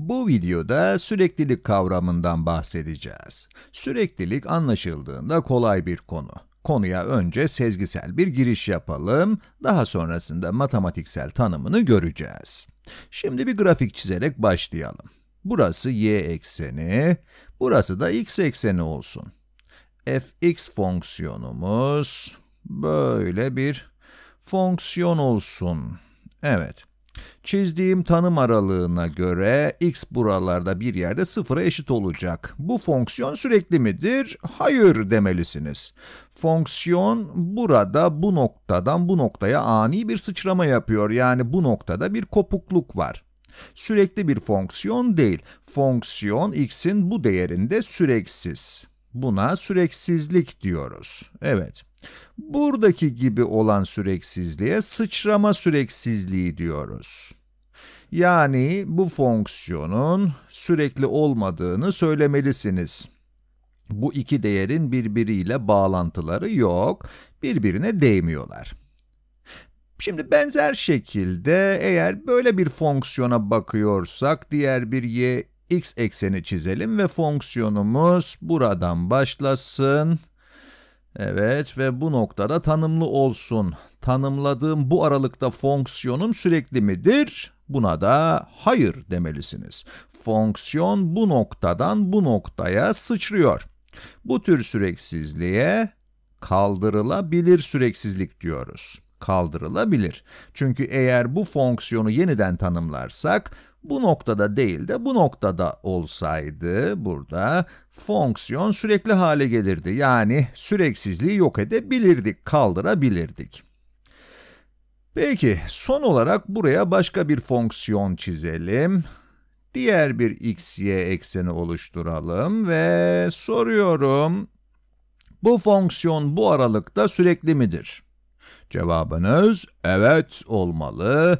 Bu videoda süreklilik kavramından bahsedeceğiz. Süreklilik anlaşıldığında kolay bir konu. Konuya önce sezgisel bir giriş yapalım, daha sonrasında matematiksel tanımını göreceğiz. Şimdi bir grafik çizerek başlayalım. Burası y ekseni, burası da x ekseni olsun. fx fonksiyonumuz böyle bir fonksiyon olsun. Evet. Çizdiğim tanım aralığına göre x buralarda bir yerde sıfıra eşit olacak. Bu fonksiyon sürekli midir? Hayır demelisiniz. Fonksiyon burada bu noktadan bu noktaya ani bir sıçrama yapıyor. Yani bu noktada bir kopukluk var. Sürekli bir fonksiyon değil. Fonksiyon x'in bu değerinde süreksiz. Buna süreksizlik diyoruz. Evet. Buradaki gibi olan süreksizliğe sıçrama süreksizliği diyoruz. Yani bu fonksiyonun sürekli olmadığını söylemelisiniz. Bu iki değerin birbiriyle bağlantıları yok, birbirine değmiyorlar. Şimdi benzer şekilde eğer böyle bir fonksiyona bakıyorsak diğer bir y x ekseni çizelim ve fonksiyonumuz buradan başlasın. Evet ve bu noktada tanımlı olsun. Tanımladığım bu aralıkta fonksiyonum sürekli midir? Buna da hayır demelisiniz. Fonksiyon bu noktadan bu noktaya sıçrıyor. Bu tür süreksizliğe kaldırılabilir süreksizlik diyoruz. Kaldırılabilir. Çünkü eğer bu fonksiyonu yeniden tanımlarsak, bu noktada değil de bu noktada olsaydı burada fonksiyon sürekli hale gelirdi. Yani süreksizliği yok edebilirdik, kaldırabilirdik. Peki son olarak buraya başka bir fonksiyon çizelim. Diğer bir x, y ekseni oluşturalım ve soruyorum. Bu fonksiyon bu aralıkta sürekli midir? Cevabınız evet olmalı.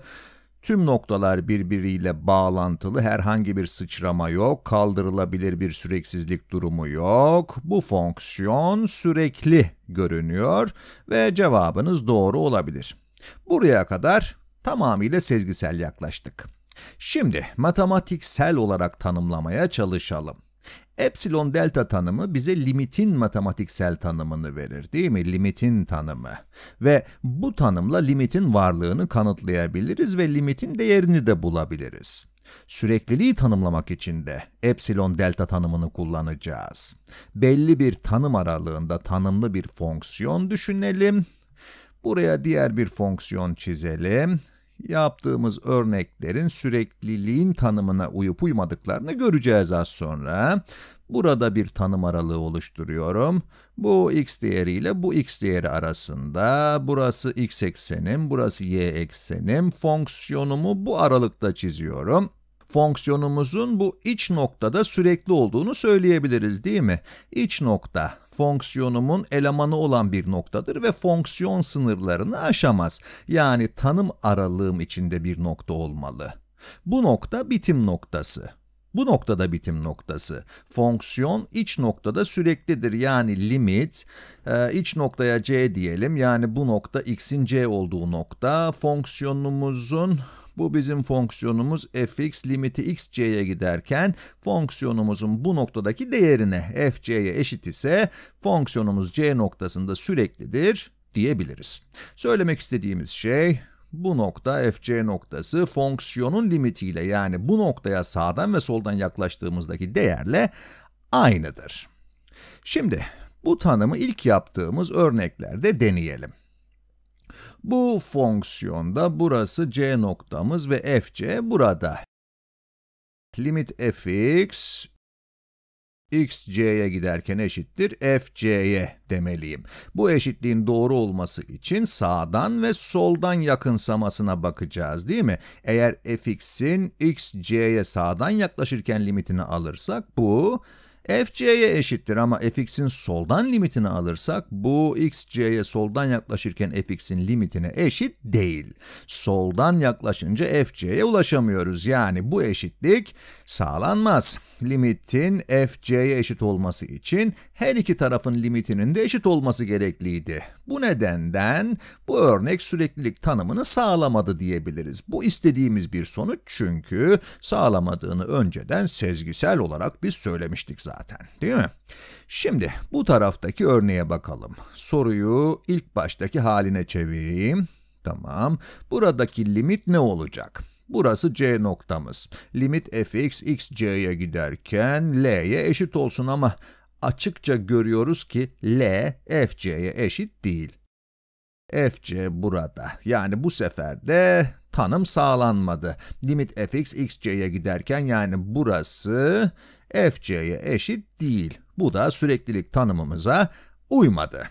Tüm noktalar birbiriyle bağlantılı, herhangi bir sıçrama yok, kaldırılabilir bir süreksizlik durumu yok. Bu fonksiyon sürekli görünüyor ve cevabınız doğru olabilir. Buraya kadar tamamıyla sezgisel yaklaştık. Şimdi matematiksel olarak tanımlamaya çalışalım. Epsilon delta tanımı bize limitin matematiksel tanımını verir değil mi? Limitin tanımı. Ve bu tanımla limitin varlığını kanıtlayabiliriz ve limitin değerini de bulabiliriz. Sürekliliği tanımlamak için de epsilon delta tanımını kullanacağız. Belli bir tanım aralığında tanımlı bir fonksiyon düşünelim. Buraya diğer bir fonksiyon çizelim yaptığımız örneklerin sürekliliğin tanımına uyup uymadıklarını göreceğiz az sonra. Burada bir tanım aralığı oluşturuyorum. Bu x değeriyle bu x değeri arasında, burası x eksenim, burası y eksenim. Fonksiyonumu bu aralıkta çiziyorum fonksiyonumuzun bu iç noktada sürekli olduğunu söyleyebiliriz değil mi? İç nokta fonksiyonumun elemanı olan bir noktadır ve fonksiyon sınırlarını aşamaz. Yani tanım aralığım içinde bir nokta olmalı. Bu nokta bitim noktası. Bu noktada bitim noktası. Fonksiyon iç noktada süreklidir. Yani limit e, iç noktaya c diyelim. Yani bu nokta x'in c olduğu nokta. Fonksiyonumuzun bu bizim fonksiyonumuz fx limiti xc'ye giderken fonksiyonumuzun bu noktadaki değerine fc'ye eşit ise fonksiyonumuz c noktasında süreklidir diyebiliriz. Söylemek istediğimiz şey bu nokta fc noktası fonksiyonun limitiyle yani bu noktaya sağdan ve soldan yaklaştığımızdaki değerle aynıdır. Şimdi bu tanımı ilk yaptığımız örneklerde deneyelim. Bu fonksiyonda burası c noktamız ve fc burada. Limit fx x c'ye giderken eşittir f c'ye demeliyim. Bu eşitliğin doğru olması için sağdan ve soldan yakınsamasına bakacağız değil mi? Eğer fx'in x c'ye sağdan yaklaşırken limitini alırsak bu fc'ye eşittir ama fx'in soldan limitini alırsak bu xc'ye soldan yaklaşırken fx'in limitine eşit değil. Soldan yaklaşınca fc'ye ulaşamıyoruz. Yani bu eşitlik sağlanmaz. Limitin fc'ye eşit olması için her iki tarafın limitinin de eşit olması gerekliydi. Bu nedenden bu örnek süreklilik tanımını sağlamadı diyebiliriz. Bu istediğimiz bir sonuç çünkü sağlamadığını önceden sezgisel olarak biz söylemiştik zaten, değil mi? Şimdi bu taraftaki örneğe bakalım. Soruyu ilk baştaki haline çevireyim. Tamam. Buradaki limit ne olacak? Burası c noktamız. Limit fx x c'ye giderken l'ye eşit olsun ama açıkça görüyoruz ki L, FC'ye eşit değil. FC burada. Yani bu sefer de tanım sağlanmadı. Limit fx xc'ye giderken yani burası fc'ye eşit değil. Bu da süreklilik tanımımıza uymadı.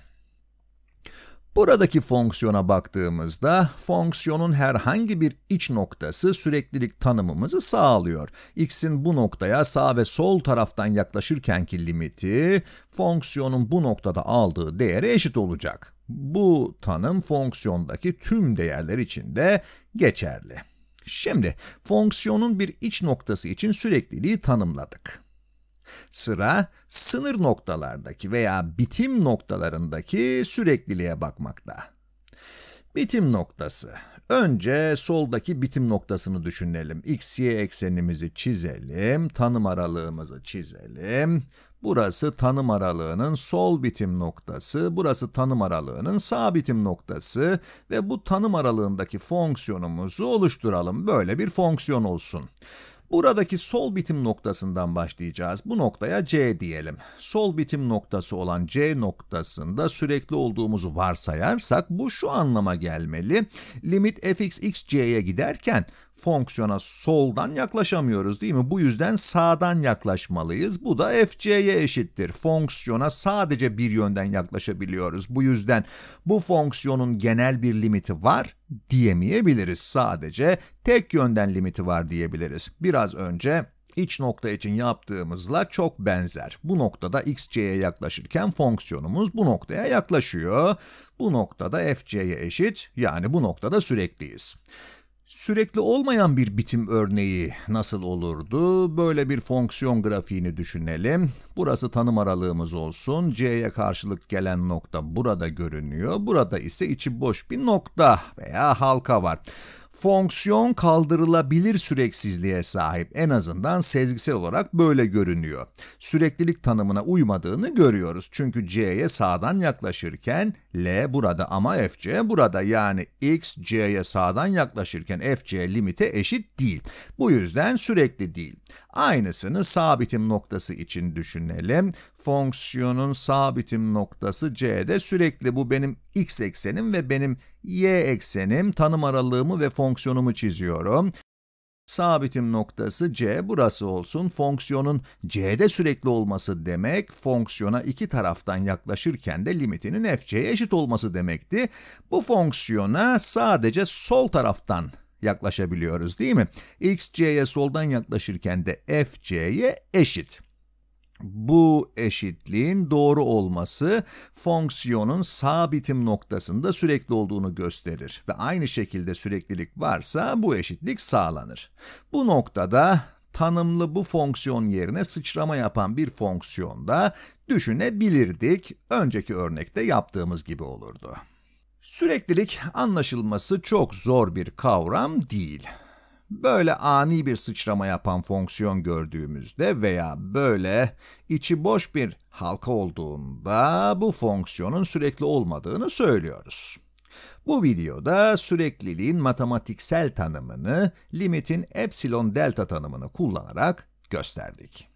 Buradaki fonksiyona baktığımızda fonksiyonun herhangi bir iç noktası süreklilik tanımımızı sağlıyor. x'in bu noktaya sağ ve sol taraftan yaklaşırkenki limiti fonksiyonun bu noktada aldığı değere eşit olacak. Bu tanım fonksiyondaki tüm değerler için de geçerli. Şimdi fonksiyonun bir iç noktası için sürekliliği tanımladık. Sıra sınır noktalardaki veya bitim noktalarındaki sürekliliğe bakmakta. Bitim noktası. Önce soldaki bitim noktasını düşünelim. x, y eksenimizi çizelim, tanım aralığımızı çizelim. Burası tanım aralığının sol bitim noktası, burası tanım aralığının sağ bitim noktası ve bu tanım aralığındaki fonksiyonumuzu oluşturalım. Böyle bir fonksiyon olsun. Buradaki sol bitim noktasından başlayacağız. Bu noktaya C diyelim. Sol bitim noktası olan C noktasında sürekli olduğumuzu varsayarsak bu şu anlama gelmeli. Limit fx x c'ye giderken fonksiyona soldan yaklaşamıyoruz değil mi? Bu yüzden sağdan yaklaşmalıyız. Bu da fc'ye eşittir. Fonksiyona sadece bir yönden yaklaşabiliyoruz. Bu yüzden bu fonksiyonun genel bir limiti var diyemeyebiliriz. Sadece tek yönden limiti var diyebiliriz. Biraz önce iç nokta için yaptığımızla çok benzer. Bu noktada xc'ye yaklaşırken fonksiyonumuz bu noktaya yaklaşıyor. Bu noktada fc'ye eşit yani bu noktada sürekliyiz. Sürekli olmayan bir bitim örneği nasıl olurdu? Böyle bir fonksiyon grafiğini düşünelim. Burası tanım aralığımız olsun. C'ye karşılık gelen nokta burada görünüyor. Burada ise içi boş bir nokta veya halka var fonksiyon kaldırılabilir süreksizliğe sahip. En azından sezgisel olarak böyle görünüyor. Süreklilik tanımına uymadığını görüyoruz. Çünkü c'ye sağdan yaklaşırken L burada ama fc burada yani x c'ye sağdan yaklaşırken fc limite eşit değil. Bu yüzden sürekli değil. Aynısını sabitim noktası için düşünelim. Fonksiyonun sabitim noktası c'de sürekli bu benim x eksenim ve benim y eksenim, tanım aralığımı ve fonksiyonumu çiziyorum. Sabitim noktası c burası olsun. Fonksiyonun c'de sürekli olması demek, fonksiyona iki taraftan yaklaşırken de limitinin fc'ye eşit olması demekti. Bu fonksiyona sadece sol taraftan yaklaşabiliyoruz değil mi? x c'ye soldan yaklaşırken de f c'ye eşit. Bu eşitliğin doğru olması fonksiyonun sağ bitim noktasında sürekli olduğunu gösterir ve aynı şekilde süreklilik varsa bu eşitlik sağlanır. Bu noktada tanımlı bu fonksiyon yerine sıçrama yapan bir fonksiyonda düşünebilirdik. Önceki örnekte yaptığımız gibi olurdu. Süreklilik anlaşılması çok zor bir kavram değil. Böyle ani bir sıçrama yapan fonksiyon gördüğümüzde veya böyle içi boş bir halka olduğunda bu fonksiyonun sürekli olmadığını söylüyoruz. Bu videoda sürekliliğin matematiksel tanımını, limitin epsilon delta tanımını kullanarak gösterdik.